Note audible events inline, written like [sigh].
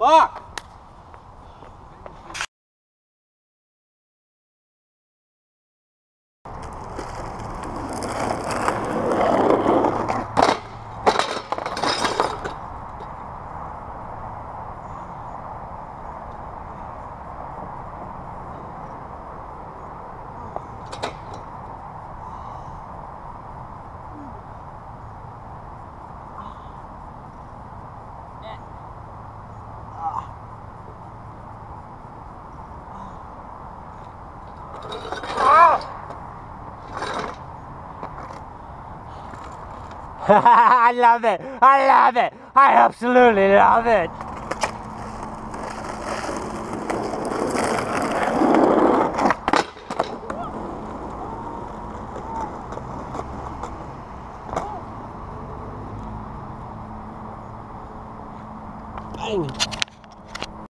Fuck! [laughs] I love it. I love it. I absolutely love it. Bang.